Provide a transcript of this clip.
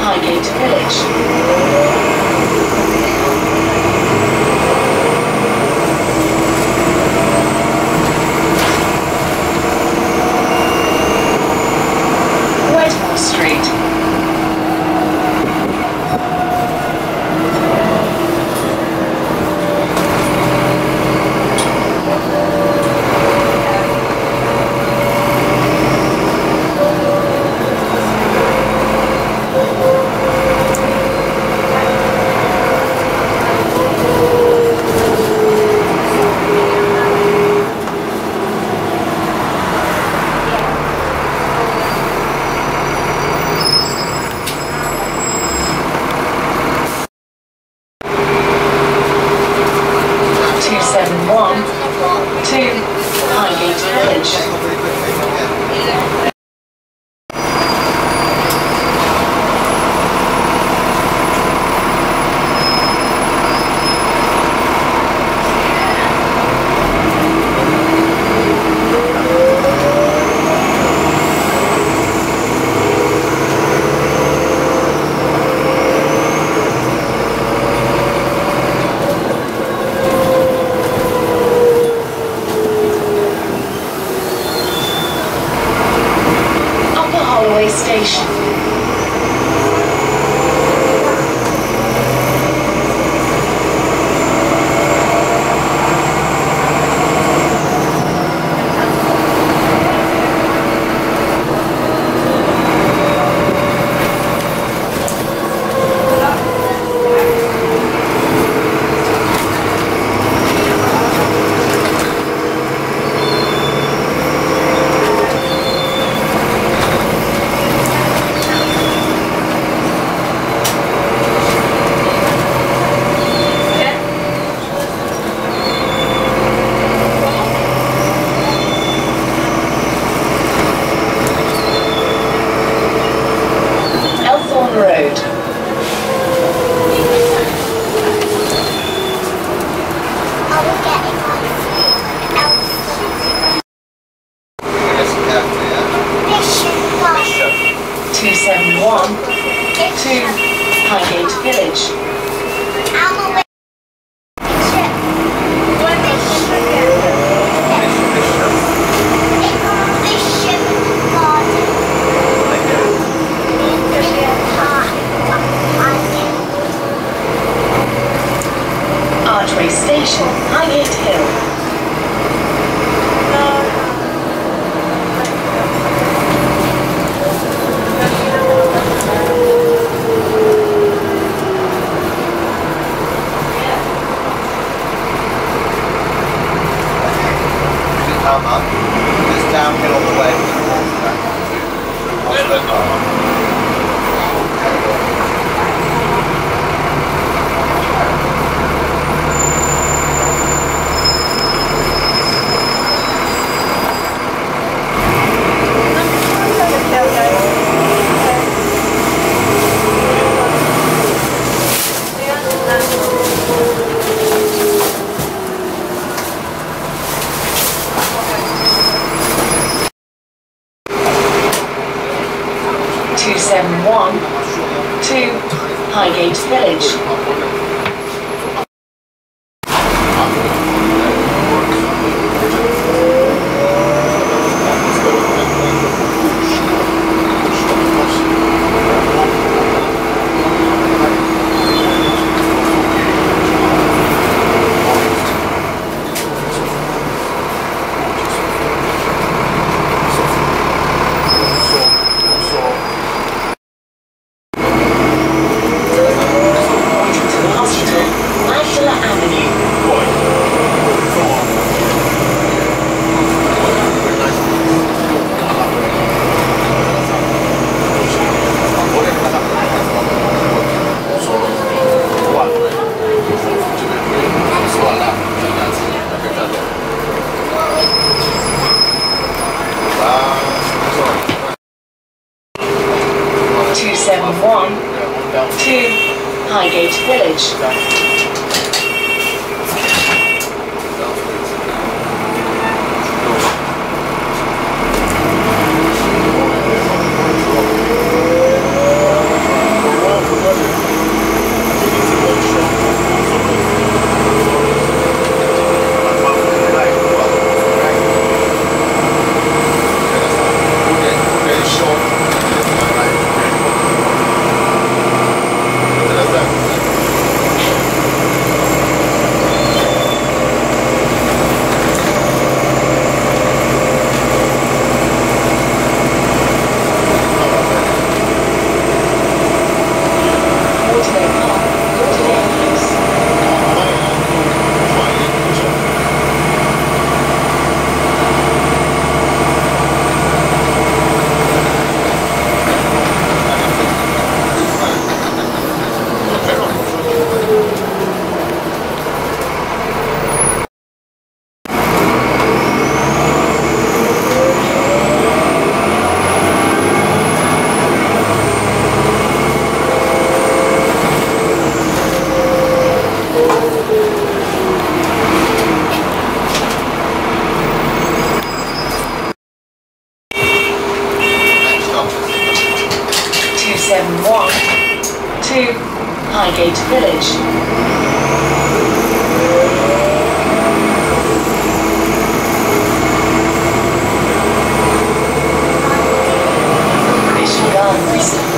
Highgate Village. Street. Highgate Village. Station. Two seven one to Highgate Village. Archway Station, Highgate Hill. Come up, just downhill on the way. Two seven one to Highgate Village. Two seven one to Highgate Village. Two seven one to Highgate Village. Guns.